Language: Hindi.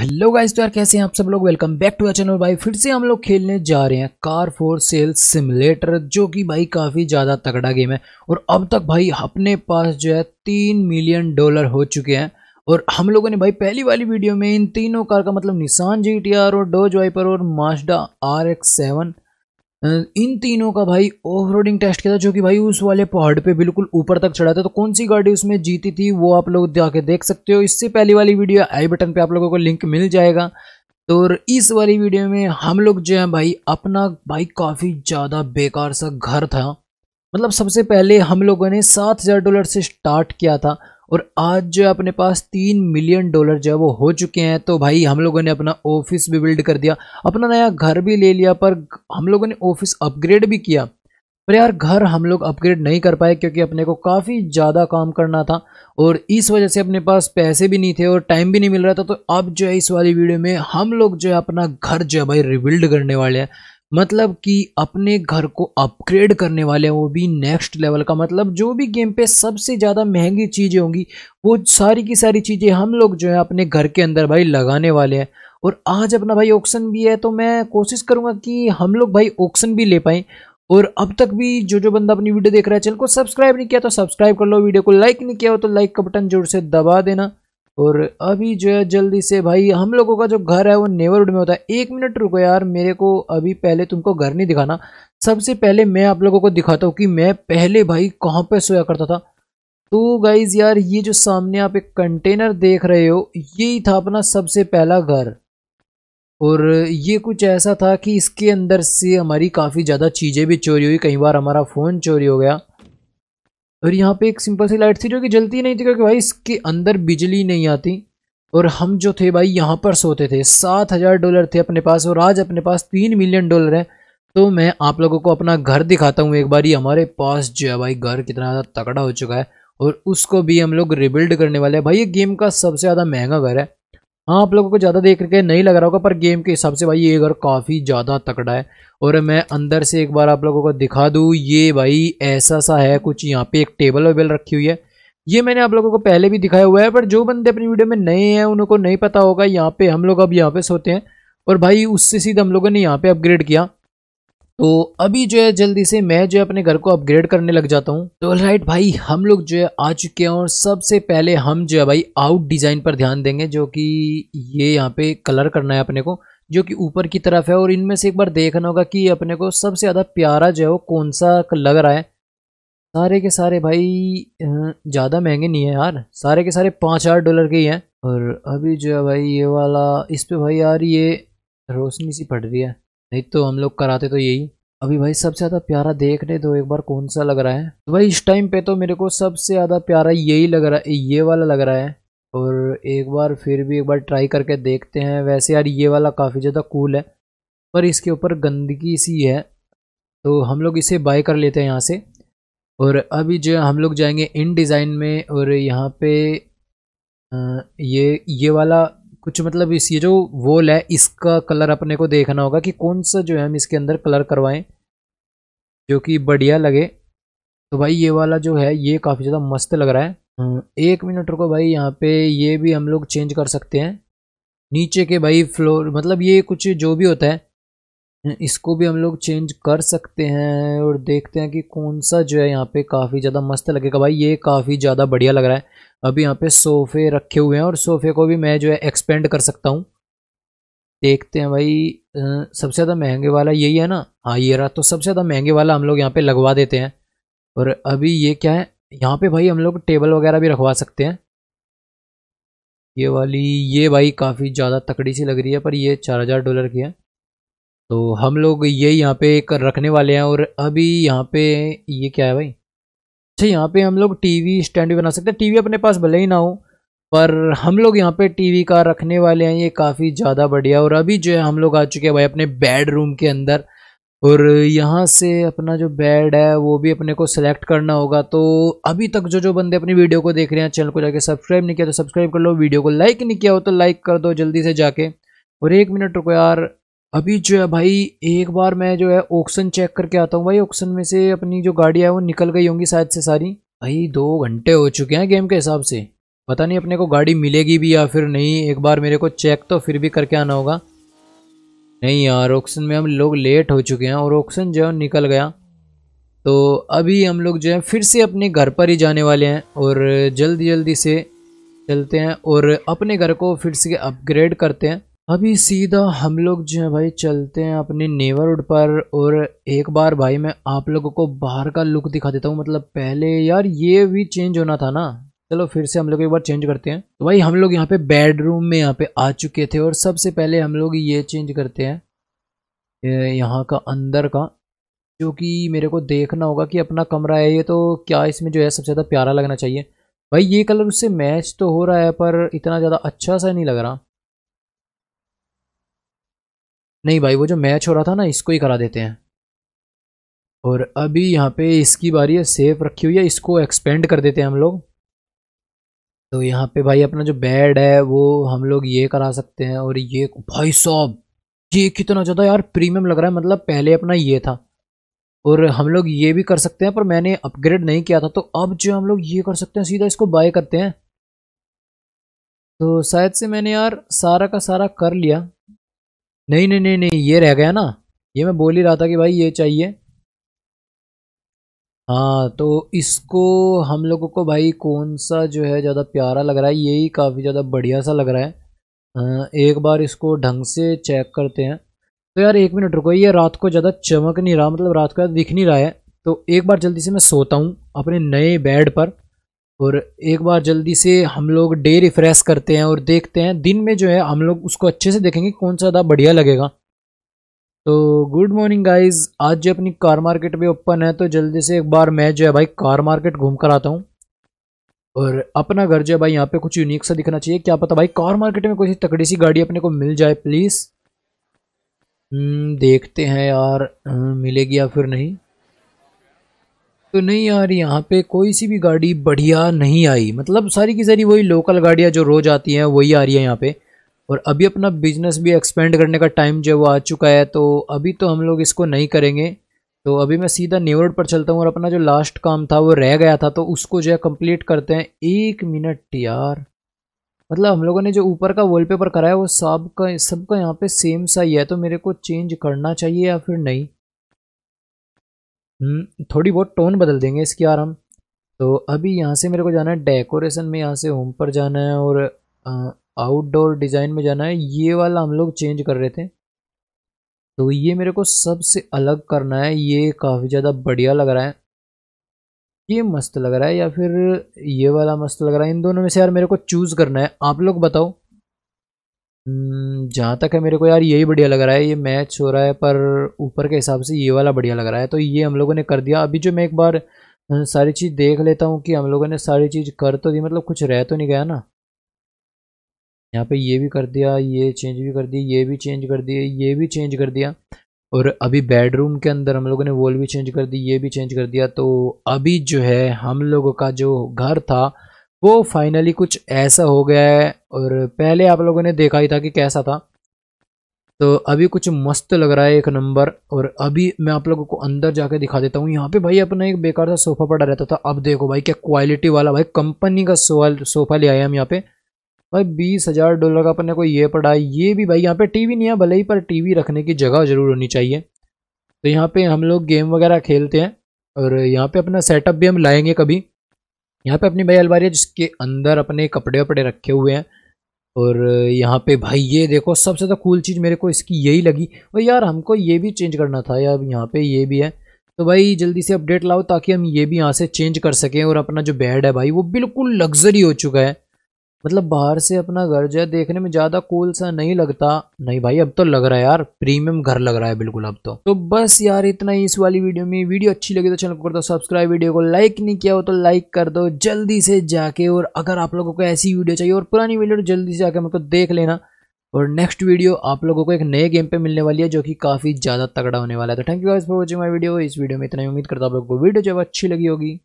हेलो गाइस तो यार कैसे हैं आप सब लोग? वेलकम बैक टू चैनल भाई, फिर से हम लोग खेलने जा रहे हैं कार फॉर सेल सिमुलेटर जो कि भाई काफ़ी ज़्यादा तगड़ा गेम है। और अब तक भाई अपने पास जो है तीन मिलियन डॉलर हो चुके हैं। और हम लोगों ने भाई पहली वाली वीडियो में इन तीनों कार का मतलब निशान जी और डोज वाइपर और मास्डा आर एक्स सेवन इन तीनों का भाई ऑफ़ टेस्ट किया था, जो कि भाई उस वाले पहाड़ पे बिल्कुल ऊपर तक चढ़ा था। तो कौन सी गाड़ी उसमें जीती थी, वो आप लोग जाके देख सकते हो। इससे पहली वाली वीडियो आई बटन पे आप लोगों को लिंक मिल जाएगा। तो इस वाली वीडियो में हम लोग जो है भाई, अपना भाई काफ़ी ज़्यादा बेकार सा घर था। मतलब सबसे पहले हम लोगों ने सात हज़ार डॉलर से स्टार्ट किया था। और आज जो है अपने पास तीन मिलियन डॉलर जो है वो हो चुके हैं तो भाई हम लोगों ने अपना ऑफ़िस भी बिल्ड कर दिया, अपना नया घर भी ले लिया, पर हम लोगों ने ऑफ़िस अपग्रेड भी किया। पर यार घर हम लोग अपग्रेड नहीं कर पाए, क्योंकि अपने को काफ़ी ज़्यादा काम करना था और इस वजह से अपने पास पैसे भी नहीं थे और टाइम भी नहीं मिल रहा था तो अब जो है इस वाली वीडियो में हम लोग जो है अपना घर जो है भाई रिबिल्ड करने वाले हैं। मतलब कि अपने घर को अपग्रेड करने वाले हैं, वो भी नेक्स्ट लेवल का। मतलब जो भी गेम पे सबसे ज़्यादा महँगी चीज़ें होंगी, वो सारी की सारी चीज़ें हम लोग जो है अपने घर के अंदर भाई लगाने वाले हैं। और आज अपना भाई ऑक्शन भी है तो मैं कोशिश करूँगा कि हम लोग भाई ऑक्शन भी ले पाएँ। और अब तक भी जो जो बंदा अपनी वीडियो देख रहा है, चैनल को सब्सक्राइब नहीं किया तो सब्सक्राइब कर लो। वीडियो को लाइक नहीं किया हो तो लाइक का बटन ज़ोर से दबा देना। और अभी जो है जल्दी से भाई, हम लोगों का जो घर है वो नेवरहुड में होता है। एक मिनट रुको यार, मेरे को अभी पहले तुमको घर नहीं दिखाना। सबसे पहले मैं आप लोगों को दिखाता हूँ कि मैं पहले भाई कहाँ पे सोया करता था। तो गाइज़ यार, ये जो सामने आप एक कंटेनर देख रहे हो, यही था अपना सबसे पहला घर। और ये कुछ ऐसा था कि इसके अंदर से हमारी काफ़ी ज़्यादा चीज़ें भी चोरी हुई। कई बार हमारा फ़ोन चोरी हो गया। और यहाँ पे एक सिंपल सी लाइट थी जो कि जलती नहीं थी क्योंकि भाई इसके अंदर बिजली नहीं आती। और हम जो थे भाई यहाँ पर सोते थे। सात हज़ार डॉलर थे अपने पास और आज अपने पास तीन मिलियन डॉलर है। तो मैं आप लोगों को अपना घर दिखाता हूँ एक बार। हमारे पास जो है भाई घर कितना ज़्यादा तगड़ा हो चुका है और उसको भी हम लोग रिबिल्ड करने वाले हैं। भाई ये गेम का सबसे ज़्यादा महँगा घर है। हाँ आप लोगों को ज़्यादा देख के नहीं लग रहा होगा, पर गेम के हिसाब से भाई ये घर काफ़ी ज़्यादा तकड़ा है। और मैं अंदर से एक बार आप लोगों को दिखा दूँ, ये भाई ऐसा सा है, कुछ यहाँ पे एक टेबल वेबल रखी हुई है। ये मैंने आप लोगों को पहले भी दिखाया हुआ है, पर जो बंदे अपनी वीडियो में नए हैं, उनको नहीं पता होगा, यहाँ पे हम लोग अब यहाँ पे सोते हैं। और भाई उससे सीधा हम लोगों ने यहाँ पे अपग्रेड किया। तो अभी जो है, जल्दी से मैं जो है अपने घर को अपग्रेड करने लग जाता हूँ। तो राइट भाई, हम लोग जो है आ चुके हैं और सबसे पहले हम जो है भाई आउट डिज़ाइन पर ध्यान देंगे, जो कि ये यहाँ पे कलर करना है अपने को, जो कि ऊपर की तरफ़ है। और इनमें से एक बार देखना होगा कि अपने को सबसे ज़्यादा प्यारा जो है वो कौन सा लग रहा है। सारे के सारे भाई ज़्यादा महँगे नहीं है यार। सारे के सारे पाँच आठ डॉलर के ही हैं। और अभी जो है भाई ये वाला, इस पर भाई यार ये रोशनी सी पड़ रही है। नहीं तो हम लोग कराते तो यही। अभी भाई सबसे ज़्यादा प्यारा देखने दो एक बार कौन सा लग रहा है। तो भाई इस टाइम पे तो मेरे को सबसे ज़्यादा प्यारा यही लग रहा है, ये वाला लग रहा है। और एक बार फिर भी एक बार ट्राई करके देखते हैं। वैसे यार ये वाला काफ़ी ज़्यादा कूल है, पर इसके ऊपर गंदगी सी है। तो हम लोग इसे बाय कर लेते हैं यहाँ से। और अभी जो हम लोग जाएँगे इन डिज़ाइन में, और यहाँ पे ये ये वाला कुछ मतलब इस ये जो वॉल है इसका कलर अपने को देखना होगा कि कौन सा जो है हम इसके अंदर कलर करवाएँ जो कि बढ़िया लगे। तो भाई ये वाला जो है ये काफ़ी ज़्यादा मस्त लग रहा है। हाँ, एक मिनट रुको भाई यहाँ पे ये भी हम लोग चेंज कर सकते हैं। नीचे के भाई फ्लोर मतलब ये कुछ जो भी होता है इसको भी हम लोग चेंज कर सकते हैं और देखते हैं कि कौन सा जो है यहाँ पे काफ़ी ज़्यादा मस्त लगेगा। भाई, ये काफ़ी ज़्यादा बढ़िया लग रहा है। अभी यहाँ पे सोफ़े रखे हुए हैं और सोफ़े को भी मैं जो है एक्सपेंड कर सकता हूँ। देखते हैं भाई सबसे ज़्यादा महँगे वाला यही है ना? हाँ ये रहा तो सबसे ज़्यादा महँगे वाला हम लोग यहाँ पर लगवा देते हैं। और अभी ये क्या है? यहाँ पर भाई हम लोग टेबल वगैरह भी रखवा सकते हैं। ये वाली, ये भाई काफ़ी ज़्यादा तकड़ी सी लग रही है, पर ये चार हज़ार डॉलर की है। तो हम लोग ये यहाँ पे एक रखने वाले हैं और अभी यहाँ पे ये क्या है भाई? अच्छा यहाँ पे हम लोग टीवी स्टैंड भी बना सकते हैं। टीवी अपने पास भले ही ना हो, पर हम लोग यहाँ पे टीवी का रखने वाले हैं, ये काफ़ी ज़्यादा बढ़िया। और अभी जो है, हम लोग आ चुके हैं भाई अपने बेडरूम के अंदर। और यहाँ से अपना जो बेड है, वो भी अपने को सिलेक्ट करना होगा। तो अभी तक जो जो बंदे अपनी वीडियो को देख रहे हैं चैनल को जाके सब्सक्राइब नहीं किया तो सब्सक्राइब कर लो। वीडियो को लाइक नहीं किया हो तो लाइक कर दो जल्दी से जाके। और एक मिनट रुको यार अभी जो है भाई, एक बार मैं जो है ऑक्शन चेक करके आता हूँ भाई ऑक्शन में से अपनी जो गाड़ी है वो निकल गई होंगी शायद से सारी। भाई, दो घंटे हो चुके हैं गेम के हिसाब से। पता नहीं अपने को गाड़ी मिलेगी भी या फिर नहीं, एक बार मेरे को चेक तो फिर भी करके आना होगा। नहीं यार ऑक्शन में हम लोग लेट हो चुके हैं और ऑक्शन जो है निकल गया। तो अभी हम लोग जो है फिर से अपने घर पर ही जाने वाले हैं और जल्दी जल्दी से चलते हैं और अपने घर को फिर से अपग्रेड करते हैं। अभी सीधा हम लोग जो है भाई, चलते हैं अपने नेवर नेबरहुड पर और एक बार भाई मैं आप लोगों को बाहर का लुक दिखा देता हूँ। मतलब पहले यार ये भी चेंज होना था ना। चलो फिर से हम लोग एक बार चेंज करते हैं। तो भाई हम लोग यहाँ पे बेडरूम में यहाँ पे आ चुके थे और सबसे पहले हम लोग ये चेंज करते हैं। यहाँ का अंदर का, जो कि मेरे को देखना होगा कि अपना कमरा है ये तो क्या इसमें जो है सबसे ज़्यादा प्यारा लगना चाहिए। भाई ये कलर उससे मैच तो हो रहा है पर इतना ज़्यादा अच्छा सा नहीं लग रहा। नहीं भाई, वो जो मैच हो रहा था ना, इसको ही करा देते हैं। और अभी यहाँ पे इसकी बारी है सेफ़ रखी हुई है, इसको एक्सपेंड कर देते हैं हम लोग। तो यहाँ पे भाई अपना जो बेड है, वो हम लोग ये करा सकते हैं, और ये भाई साहब, ये कितना ज़्यादा यार प्रीमियम लग रहा है मतलब पहले अपना ये था। और हम लोग ये भी कर सकते हैं, पर मैंने अपग्रेड नहीं किया था तो अब जो हम लोग ये कर सकते हैं, सीधा इसको बाय करते हैं। तो शायद से मैंने यार सारा का सारा कर लिया। नहीं नहीं नहीं नहीं, ये रह गया ना। ये मैं बोल ही रहा था कि भाई ये चाहिए। हाँ तो इसको हम लोगों को भाई कौन सा जो है ज़्यादा प्यारा लग रहा है, यही काफ़ी ज़्यादा बढ़िया सा लग रहा है। एक बार इसको ढंग से चेक करते हैं। तो यार एक मिनट रुको, ये रात को ज़्यादा चमक नहीं रहा मतलब रात को दिख नहीं रहा है। तो एक बार जल्दी से मैं सोता हूँ अपने नए बेड पर। और एक बार जल्दी से हम लोग डे रिफ्रेश करते हैं और देखते हैं। दिन में जो है हम लोग उसको अच्छे से देखेंगे कौन सा ज़्यादा बढ़िया लगेगा। तो गुड मॉर्निंग गाइज़ आज जो अपनी कार मार्केट भी ओपन है तो जल्दी से एक बार मैं जो है भाई कार मार्केट घूम कर आता हूँ। और अपना घर जो है भाई यहाँ पे कुछ यूनिक सा दिखना चाहिए। क्या पता भाई कार मार्केट में कोई तकड़ी सी गाड़ी अपने को मिल जाए प्लीज़ हम्म, देखते हैं यार हम्म, मिलेगी या फिर नहीं। तो नहीं यार, यहाँ पे कोई सी भी गाड़ी बढ़िया नहीं आई। मतलब सारी की सारी वही लोकल गाड़ियाँ जो रोज़ आती हैं, वही आ रही है यहाँ पे। और अभी अपना बिज़नेस भी एक्सपेंड करने का टाइम जो वो आ चुका है तो अभी तो हम लोग इसको नहीं करेंगे। तो अभी मैं सीधा न्यूवर्ड पर चलता हूँ और अपना जो लास्ट काम था, वो रह गया था तो उसको जो है कंप्लीट करते हैं। एक मिनट यार। मतलब हम लोगों ने जो ऊपर का वॉलपेपर कराया, वो सब का, सबका यहाँ पे सेम सा ही है तो मेरे को चेंज करना चाहिए या फिर नहीं? थोड़ी बहुत टोन बदल देंगे इसकी यार हम। तो अभी यहाँ से मेरे को जाना है डेकोरेशन में यहाँ से होम पर जाना है और आउटडोर डिज़ाइन में जाना है। ये वाला हम लोग चेंज कर रहे थे। तो ये मेरे को सबसे अलग करना है। ये काफ़ी ज़्यादा बढ़िया लग रहा है। ये मस्त लग रहा है या फिर ये वाला मस्त लग रहा है। इन दोनों में से यार मेरे को चूज़ करना है। आप लोग बताओ। हम्म, जहाँ तक है मेरे को यार यही बढ़िया लग रहा है, ये मैच हो रहा है, पर ऊपर के हिसाब से ये वाला बढ़िया लग रहा है। तो ये हम लोगों ने कर दिया। अभी जो मैं एक बार सारी चीज़ देख लेता हूँ कि हम लोगों ने सारी चीज़ कर तो दी मतलब कुछ रह तो नहीं गया ना। यहाँ पे ये भी कर दिया, ये चेंज भी कर दिया ये भी चेंज कर दिया, ये भी चेंज कर दिया। और अभी बेडरूम के अंदर हम लोगों ने वॉल भी चेंज कर दी, ये भी चेंज कर दिया। तो अभी जो है, हम लोगों का जो घर था वो फाइनली कुछ ऐसा हो गया है और पहले आप लोगों ने देखा ही था कि कैसा था। तो अभी कुछ मस्त लग रहा है एक नंबर और अभी मैं आप लोगों को अंदर जाके दिखा देता हूँ। यहाँ पे भाई अपना एक बेकार सा सोफ़ा पड़ा रहता था। अब देखो भाई क्या क्वालिटी वाला भाई कंपनी का सोफ़ा ले आया हम यहाँ पे। भाई बीस हज़ार डॉलर का अपने को ये पड़ा। ये भी भाई यहाँ पे टीवी नहीं है, भले ही पर टीवी रखने की जगह ज़रूर होनी चाहिए। तो यहाँ पे हम लोग गेम वगैरह खेलते हैं और यहाँ पे अपना सेटअप भी हम लाएँगे कभी। यहाँ पे अपनी भाई अलमारी है जिसके अंदर अपने कपड़े वपड़े रखे हुए हैं। और यहाँ पे भाई ये देखो, सबसे ज़्यादा कूल चीज़ मेरे को इसकी यही लगी। भाई यार, हमको ये भी चेंज करना था यार, यहाँ पे ये भी है। तो भाई जल्दी से अपडेट लाओ ताकि हम ये भी यहाँ से चेंज कर सकें और अपना जो बेड है भाई, वो बिल्कुल लग्जरी हो चुका है। मतलब बाहर से अपना घर जो है देखने में ज़्यादा कूल सा नहीं लगता। नहीं भाई, अब तो लग रहा है यार प्रीमियम घर लग रहा है बिल्कुल अब तो। तो बस यार, इतना ही इस वाली वीडियो में। वीडियो अच्छी लगी तो चैनल को कर दो सब्सक्राइब वीडियो को लाइक नहीं किया हो तो लाइक कर दो, जल्दी से जाके। और अगर आप लोगों को ऐसी वीडियो चाहिए और पुरानी वीडियो तो जल्दी से जाके मेरे को देख लेना। और नेक्स्ट वीडियो आप लोगों को एक नए गेम पे मिलने वाली है जो कि काफ़ी ज़्यादा तगड़ा होने वाला है। तो thank you guys for watching my video इस वीडियो में इतना ही। उम्मीद करता हूँ आप लोगों को वीडियो जब अच्छी लगी होगी।